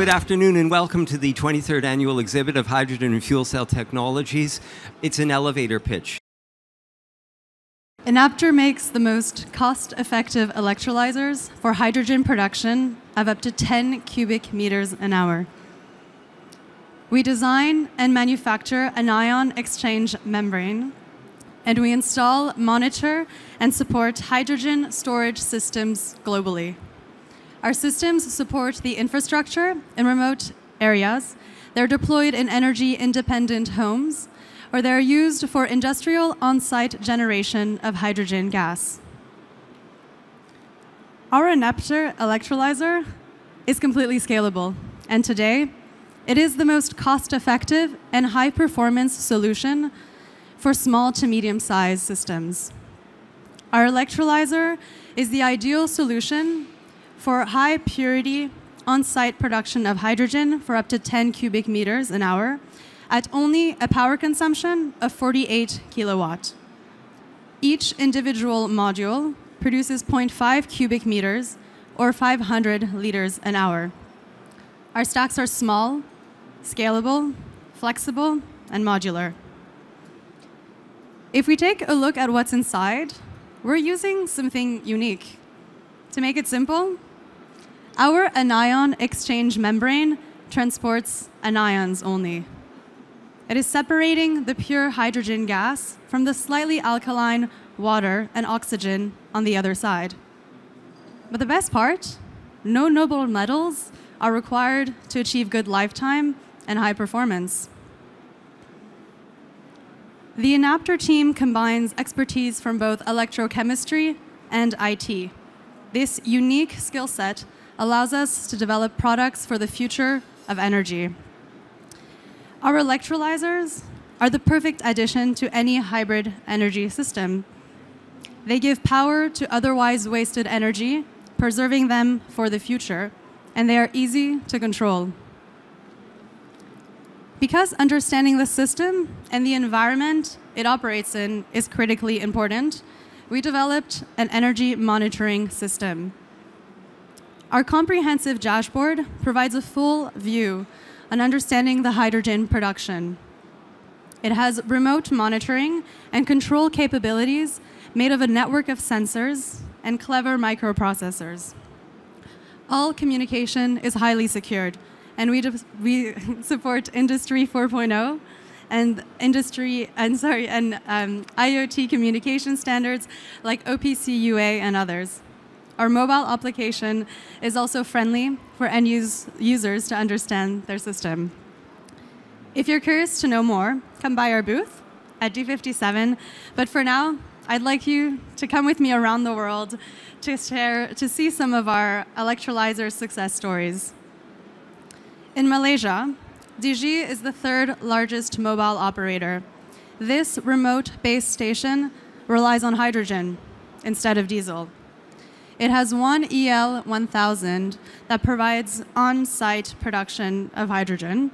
Good afternoon and welcome to the 23rd annual exhibit of Hydrogen and Fuel Cell Technologies. It's an elevator pitch. Enapter makes the most cost-effective electrolyzers for hydrogen production of up to 10 cubic meters an hour. We design and manufacture anion exchange membrane, and we install, monitor, and support hydrogen storage systems globally. Our systems support the infrastructure in remote areas. They're deployed in energy-independent homes, or they're used for industrial on-site generation of hydrogen gas. Our Enapter electrolyzer is completely scalable, and today, it is the most cost-effective and high-performance solution for small to medium-sized systems. Our electrolyzer is the ideal solution for high purity on-site production of hydrogen for up to 10 cubic meters an hour at only a power consumption of 48 kilowatt. Each individual module produces 0.5 cubic meters or 500 liters an hour. Our stacks are small, scalable, flexible, and modular. If we take a look at what's inside, we're using something unique. To make it simple, our anion exchange membrane transports anions only. It is separating the pure hydrogen gas from the slightly alkaline water and oxygen on the other side. But the best part, no noble metals are required to achieve good lifetime and high performance. The Enapter team combines expertise from both electrochemistry and IT. This unique skill set allows us to develop products for the future of energy. Our electrolyzers are the perfect addition to any hybrid energy system. They give power to otherwise wasted energy, preserving them for the future, and they are easy to control. Because understanding the system and the environment it operates in is critically important, we developed an energy monitoring system. Our comprehensive dashboard provides a full view on understanding the hydrogen production. It has remote monitoring and control capabilities made of a network of sensors and clever microprocessors. All communication is highly secured, and we, we support Industry 4.0 and industry and sorry and um, IoT communication standards like OPC UA and others. Our mobile application is also friendly for end use users to understand their system. If you're curious to know more, come by our booth at D57. But for now, I'd like you to come with me around the world to share to see some of our electrolyzer success stories. In Malaysia, Digi is the third largest mobile operator. This remote base station relies on hydrogen instead of diesel. It has one EL1000 that provides on-site production of hydrogen,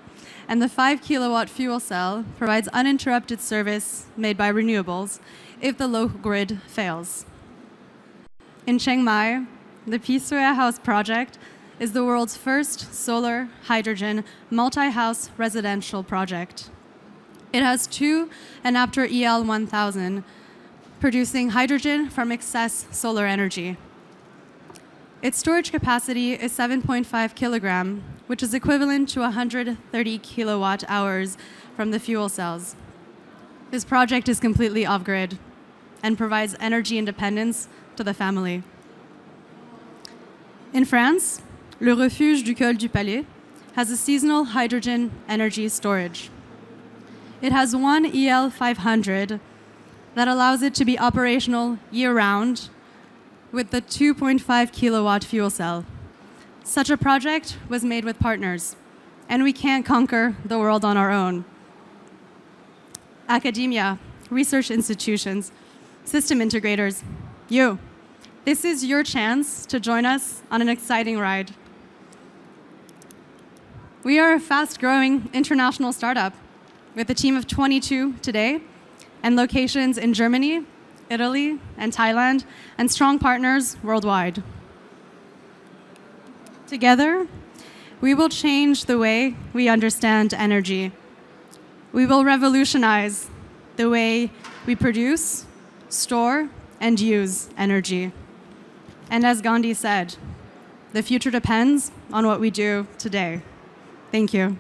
and the 5 kilowatt fuel cell provides uninterrupted service made by renewables if the local grid fails. In Chiang Mai, the Phi Suea House project is the world's first solar hydrogen multi-house residential project. It has two Enapter EL1000 producing hydrogen from excess solar energy. Its storage capacity is 7.5 kilogram, which is equivalent to 130 kilowatt hours from the fuel cells. This project is completely off-grid and provides energy independence to the family. In France, Le Refuge du Col du Palet has a seasonal hydrogen energy storage. It has one EL500 that allows it to be operational year-round with the 2.5 kilowatt fuel cell. Such a project was made with partners, and we can't conquer the world on our own. Academia, research institutions, system integrators, you. This is your chance to join us on an exciting ride. We are a fast-growing international startup with a team of 22 today and locations in Germany, Italy, and Thailand, and strong partners worldwide. Together, We will change the way we understand energy. We will revolutionize the way we produce, store, and use energy. And as Gandhi said, the future depends on what we do today. Thank you.